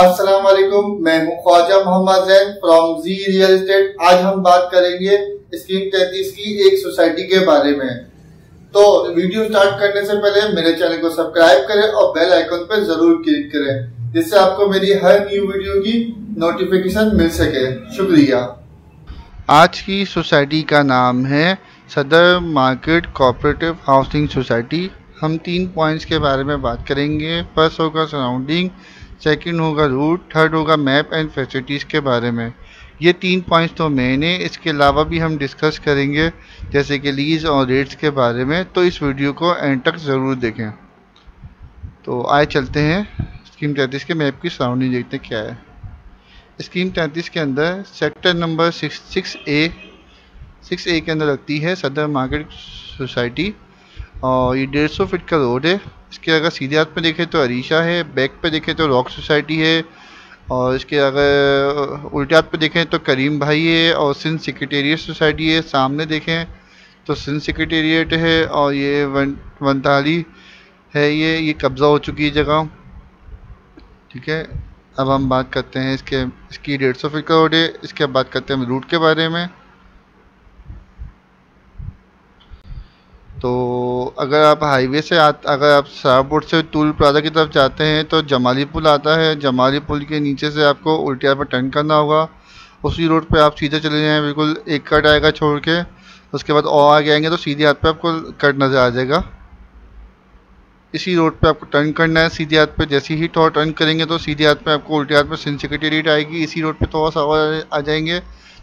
अस्सलाम वालेकुम मैं हूँ Khwaja Mohammad Zain from G real estate आज हम बात करेंगे स्कीम तैतीस की एक सोसाइटी के बारे में। तो वीडियो स्टार्ट करने से पहले मेरे चैनल को सब्सक्राइब करें और बेल आइकन पर ज़रूर क्लिक करें, जिससे आपको मेरी हर न्यू वीडियो की नोटिफिकेशन मिल सके। शुक्रिया। आज की सोसाइटी का नाम है सदर मार्केट कोऑपरेटिव हाउसिंग सोसाइटी हम तीन पॉइंट्स के बारे में बात करेंगे। फ़र्स्ट होगा सराउंडिंग सेकंड होगा रूट थर्ड होगा मैप एंड फैसिलिटीज़ के बारे में। ये तीन पॉइंट्स तो मैंने इसके अलावा भी हम डिस्कस करेंगे, जैसे कि लीज और रेट्स के बारे में तो इस वीडियो को एंड तक ज़रूर देखें। तो आए चलते हैं स्कीम तैंतीस के मैप की सराउंडिंग देखते हैं क्या है। स्कीम तैंतीस के अंदर sector number six six A six A के अंदर लगती है सदर मार्केट सोसाइटी और ये डेढ़ सौ फिट का रोड है। इसके अगर सीधे हाथ पे देखें तो अरीशा है, बैक पे देखें तो रॉक सोसाइटी है और इसके अगर उल्टे हाथ पे देखें तो करीम भाई है और सिंध सेक्रेटेरिएट सोसाइटी है। सामने देखें तो सिंध सेक्रेटेरिएट है और ये वन, वनताली है ये ये कब्ज़ा हो चुकी है जगह। ठीक है, अब हम बात करते हैं इसके, इसकी डेढ़ सौ फिट का रोड है। इसके बाद बात करते हैं रूट के बारे में। तो अगर आप हाईवे से आ अगर आप शाहपुर से टूल प्लाजा की तरफ़ जाते हैं तो जमाली पुल आता है। जमाली पुल के नीचे से आपको उल्टिया पर टर्न करना होगा। उसी रोड पे आप सीधे चले जाएँ, बिल्कुल एक कट आएगा छोड़ के। उसके बाद और आगे आएँगे तो सीधे हाथ पे आपको कट नज़र आ जाएगा। इसी रोड पे आपको टर्न करना है, सीधे हाथ पे। जैसे ही थोड़ा टर्न करेंगे तो सीधे हाथ पे आपको उल्टे हाथ पे सिंध सेक्रेटेरिएट आएगी। इसी रोड पे थोड़ा सा और आ जाएँगे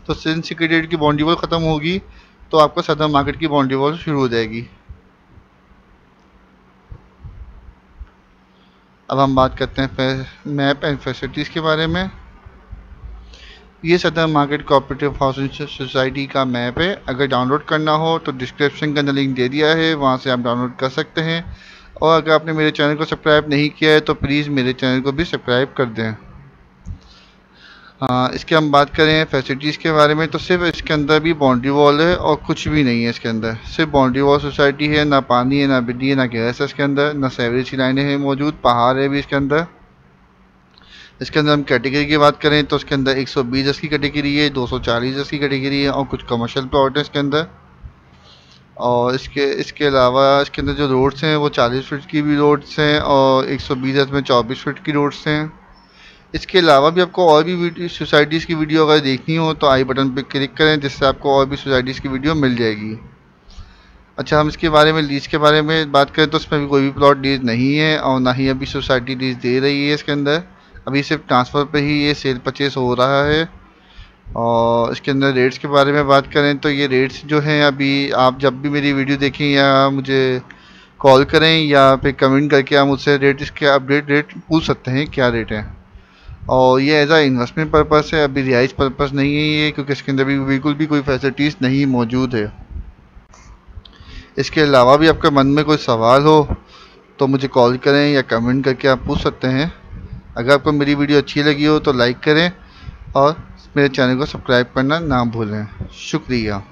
तो सिंध सेक्रेटेरिएट की बाउंड्री वॉल ख़त्म होगी तो आपको सदर मार्केट की बाउंड्री वॉल शुरू हो जाएगी। अब हम बात करते हैं मैप एंड फैसिलिटीज़ के बारे में। ये Saddar market cooperative housing society का मैप है। अगर डाउनलोड करना हो तो डिस्क्रिप्शन का लिंक दे दिया है। वहाँ से आप डाउनलोड कर सकते हैं। और अगर आपने मेरे चैनल को सब्सक्राइब नहीं किया है तो प्लीज़ मेरे चैनल को भी सब्सक्राइब कर दें। हाँ इसके हम बात करें फैसिलिटीज़ के बारे में तो सिर्फ़ इसके अंदर भी बाउंड्री वॉल है और कुछ भी नहीं है इसके अंदर। सिर्फ़ बाउंड्री वॉल सोसाइटी है, ना पानी है, ना बिजली है, ना गैस है इसके अंदर, ना सेवरेज की लाइनें हैं मौजूद, पहाड़ है भी इसके अंदर। इसके अंदर हम कैटेगरी की बात करें तो इसके अंदर 120 एस की कैटेगरी है 240 एस की कैटेगरी है और कुछ कमर्शियल प्लॉट है इसके अंदर। और इसके इसके अलावा इसके अंदर जो रोड्स हैं, वो 40 फीट की भी रोड्स हैं और 120 एस में 24 फीट की रोड्स हैं। इसके अलावा भी आपको और भी सोसाइटीज़ की वीडियो अगर देखनी हो तो आई बटन पर क्लिक करें, जिससे आपको और भी सोसाइटीज़ की वीडियो मिल जाएगी। अच्छा हम इसके बारे में, लीज के बारे में बात करें तो इसमें भी कोई भी प्लॉट लीज नहीं है, और ना ही अभी सोसाइटी लीज दे रही है इसके अंदर। अभी सिर्फ़ ट्रांसफ़र पे ही ये सेल परचेस हो रहा है। और इसके अंदर रेट्स के बारे में बात करें तो ये रेट्स जो हैं, अभी आप जब भी मेरी वीडियो देखें, या मुझे कॉल करें, या फिर कमेंट करके आप मुझसे रेट, इसके अपडेट रेट पूछ सकते हैं, क्या रेट है। और ये एज आ इन्वेस्टमेंट पर्पज़ है, अभी रिहाइश पर्पज़ नहीं है ये, क्योंकि इसके अंदर भी बिल्कुल भी कोई फैसिलिटीज़ नहीं मौजूद है। इसके अलावा भी आपके मन में कोई सवाल हो तो मुझे कॉल करें या कमेंट करके आप पूछ सकते हैं। अगर आपको मेरी वीडियो अच्छी लगी हो तो लाइक करें और मेरे चैनल को सब्सक्राइब करना ना भूलें। शुक्रिया।